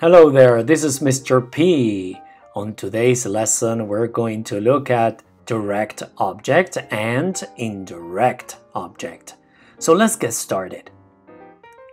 Hello there, this is Mr. P. On today's lesson, we're going to look at direct object and indirect object. So let's get started.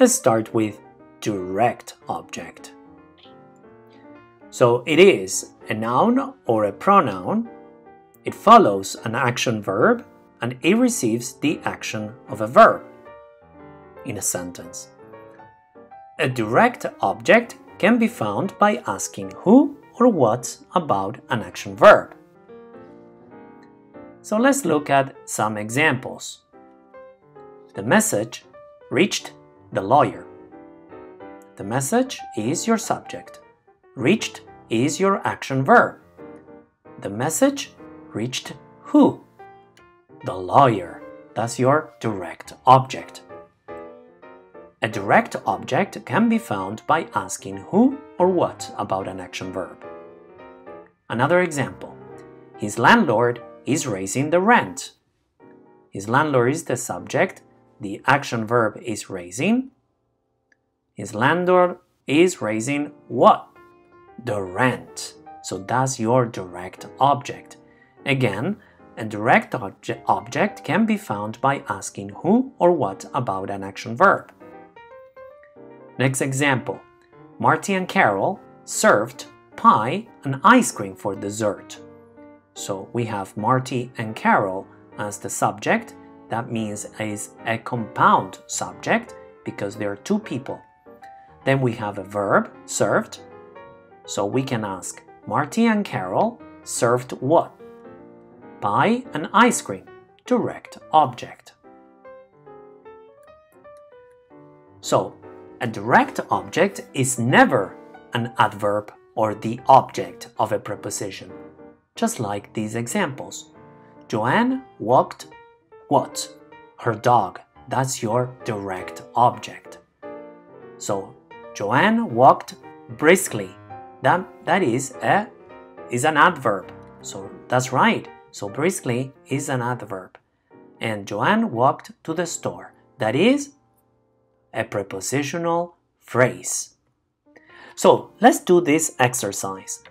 Let's start with direct object. So it is a noun or a pronoun. It follows an action verb and it receives the action of a verb in a sentence. A direct object can be found by asking who or what about an action verb. So let's look at some examples. The message reached the lawyer. The message is your subject. Reached is your action verb. The message reached who? The lawyer. That's your direct object. A direct object can be found by asking who or what about an action verb. Another example. His landlord is raising the rent. His landlord is the subject, the action verb is raising. His landlord is raising what? The rent. So that's your direct object. Again, a direct obje object can be found by asking who or what about an action verb. Next example Marty and Carol served pie and ice cream for dessert. So we have Marty and Carol as the subject. That means is a compound subject because there are two people. Then we have a verb, served. So we can ask Marty and Carol served what? Pie and ice cream, direct object. So a direct object is never an adverb or the object of a preposition, just like these examples. Joanne walked what? Her dog. That's your direct object. So, Joanne walked briskly. That, that is a is an adverb. So that's right. So briskly is an adverb. And Joanne walked to the store. That is a prepositional phrase. So let's do this exercise.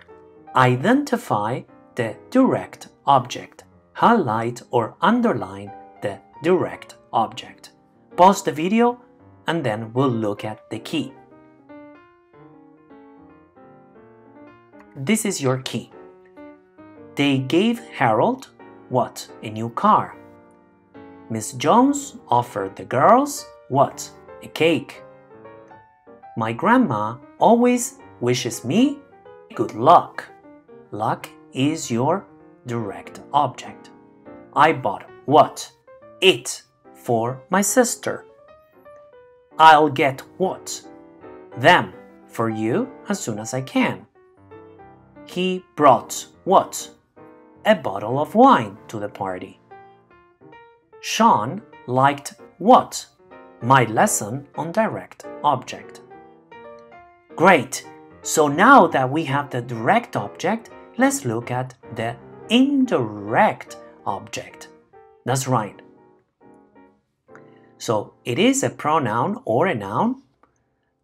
Identify the direct object. Highlight or underline the direct object. Pause the video and then we'll look at the key. This is your key. They gave Harold what? A new car. Miss Jones offered the girls what? A cake. My grandma always wishes me good luck. Luck is your direct object. I bought what? It for my sister. I'll get what? Them for you as soon as I can. He brought what? A bottle of wine to the party. Sean liked what? My lesson on direct object. Great! So now that we have the direct object, let's look at the indirect object. That's right. So it is a pronoun or a noun,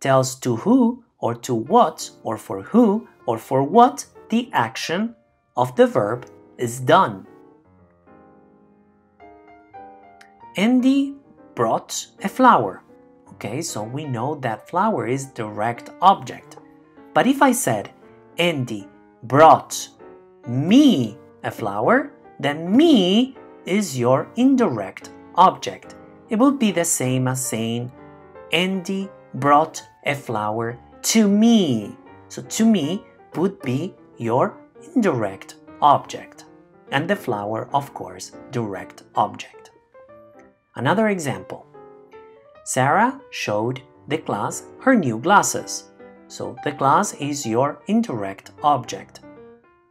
tells to who or to what or for who or for what the action of the verb is done. Andy brought a flower. Okay, so we know that flower is direct object. But if I said Andy brought me a flower, then me is your indirect object. It would be the same as saying Andy brought a flower to me. So to me would be your indirect object. And the flower, of course, direct object. Another example. Sarah showed the class her new glasses. So the glass is your indirect object.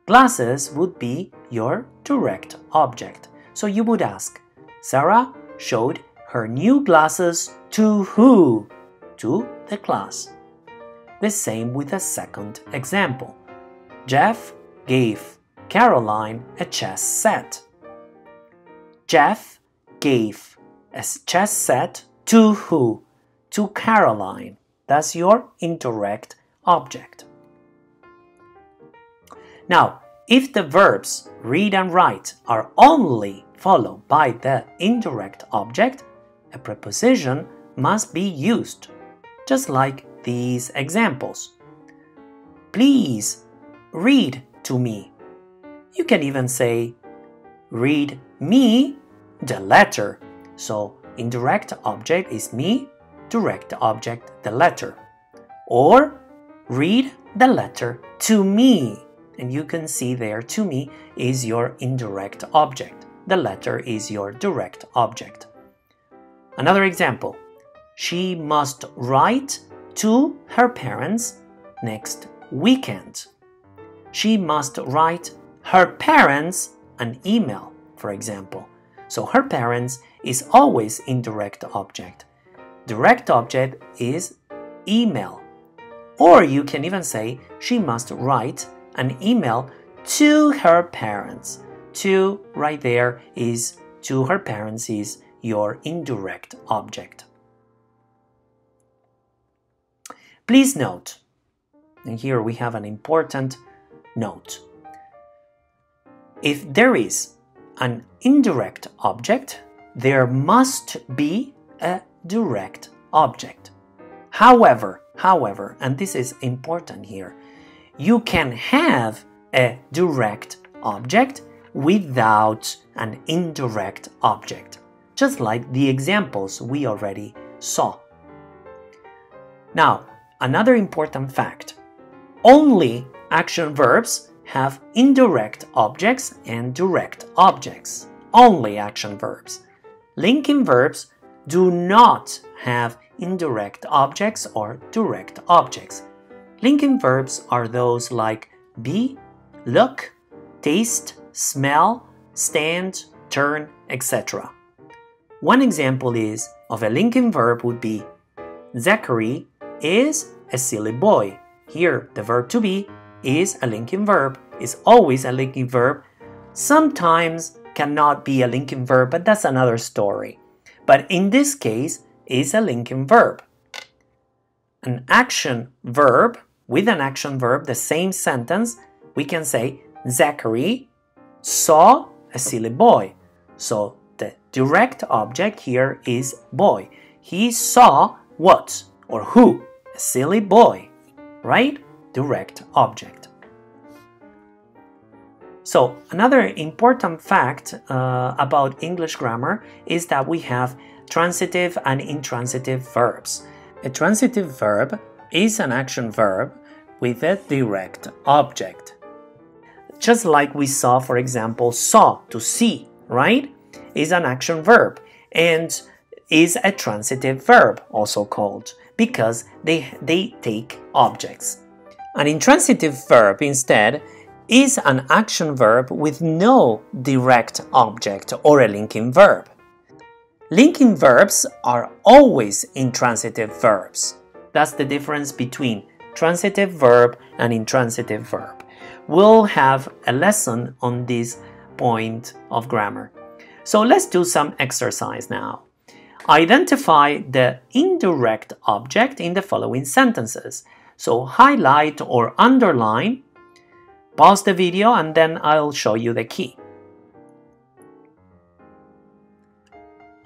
Glasses would be your direct object. So you would ask, Sarah showed her new glasses to who? To the class. The same with a second example. Jeff gave Caroline a chess set. Jeff gave a chess set to who? To Caroline. That's your indirect object. Now, if the verbs read and write are only followed by the indirect object, a preposition must be used, just like these examples. Please read to me. You can even say, read me the letter. So, indirect object is me, direct object the letter. Or, read the letter to me. And you can see there, to me is your indirect object. The letter is your direct object. Another example she must write to her parents next weekend. She must write her parents an email, for example. So her parents is always indirect object. Direct object is email. Or you can even say she must write an email to her parents. To right there is to her parents is your indirect object. Please note, and here we have an important note. If there is an indirect object, there must be a direct object. However, however, and this is important here, you can have a direct object without an indirect object, just like the examples we already saw. Now, Another important fact only action verbs have indirect objects and direct objects. Only action verbs. Linking verbs do not have indirect objects or direct objects. Linking verbs are those like be, look, taste, smell, stand, turn, etc. One example is of a linking verb would be Zachary is a silly boy. Here, the verb to be is a linking verb, is always a linking verb. Sometimes cannot be a linking verb, but that's another story. But in this case, is a linking verb. An action verb with an action verb, the same sentence, we can say Zachary saw a silly boy. So the direct object here is boy. He saw what or who? A silly boy, right? Direct object. So, another important fact uh, about English grammar is that we have transitive and intransitive verbs. A transitive verb is an action verb with a direct object. Just like we saw, for example, saw, to see, right? Is an action verb and is a transitive verb, also called because they, they take objects. An intransitive verb, instead, is an action verb with no direct object or a linking verb. Linking verbs are always intransitive verbs. That's the difference between transitive verb and intransitive verb. We'll have a lesson on this point of grammar. So let's do some exercise now. Identify the indirect object in the following sentences. So highlight or underline, pause the video and then I'll show you the key.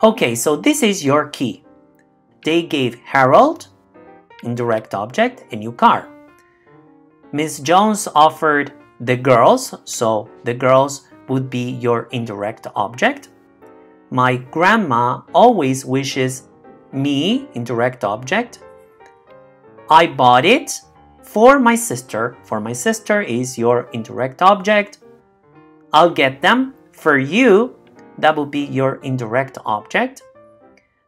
Okay, so this is your key. They gave Harold, indirect object, a new car. Miss Jones offered the girls, so the girls would be your indirect object. My grandma always wishes me, indirect object. I bought it for my sister. For my sister is your indirect object. I'll get them for you. That will be your indirect object.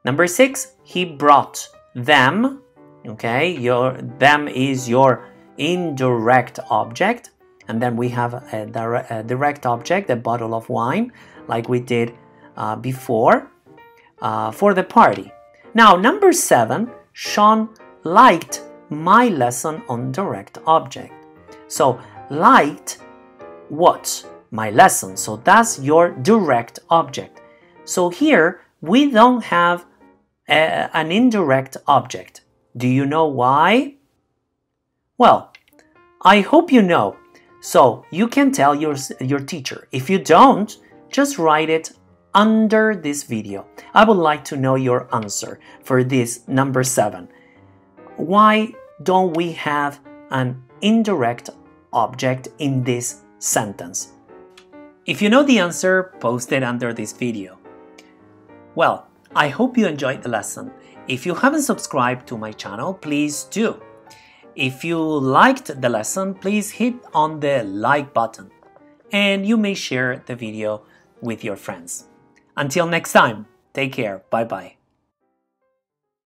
Number six, he brought them. Okay, your them is your indirect object. And then we have a, direct, a direct object, a bottle of wine, like we did uh, before uh, for the party. Now, number seven, Sean liked my lesson on direct object. So, liked what? My lesson. So, that's your direct object. So, here we don't have a, an indirect object. Do you know why? Well, I hope you know. So you can tell your, your teacher. If you don't, just write it under this video. I would like to know your answer for this number seven. Why don't we have an indirect object in this sentence? If you know the answer, post it under this video. Well, I hope you enjoyed the lesson. If you haven't subscribed to my channel, please do. If you liked the lesson, please hit on the like button and you may share the video with your friends. Until next time, take care. Bye bye.